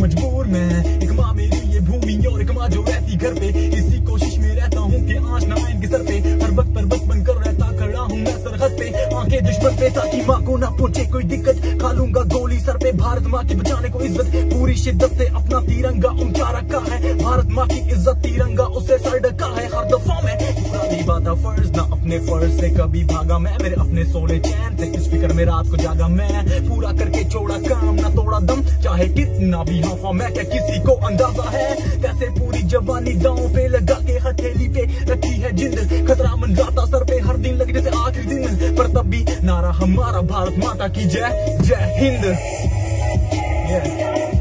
मजबूर मैं। एक माँ मेरी ये भूमि और एक माँ जो रहती घर पे। इसी कोशिश में रहता हूँ कि आज ना इनके सर पे। हर वक्त पर वक्त बनकर रहता, खड़ा हूँ मैं सरहद पे। आँखें दुश्मन पे, ताकि माँ को ना पूछे कोई दिक्कत। खा लूँगा गोली सर पे। भारत माँ की बचाने को इज़्ज़त। पूरी शिद्दत से अपना तिरंगा ऊँचा रखा है। भारत माँ की इज़्ज़त तिरंगा उसे सर डका है। हर दफ़ा में पूरा फ़र्ज़ अपने फ़र्ज़ से कभी भागा मैं, मेरे अपने सोने चैन से। इस फ़िक्र में रात को जागा मैं। पूरा करके छोड़ा काम, ना तोड़ा दम। चाहे कितना भी हाफा मैं, क्या किसी को अंदाज़ा है? कैसे पूरी जवानी दांव पे लगा के हथेली पे रखी है जिंद खतरा मंडराता सर पे, हर दिन लगे जैसे आखिरी दिन। पर तब भी नारा हमारा भारत माता की जय जय हिंद। Yeah.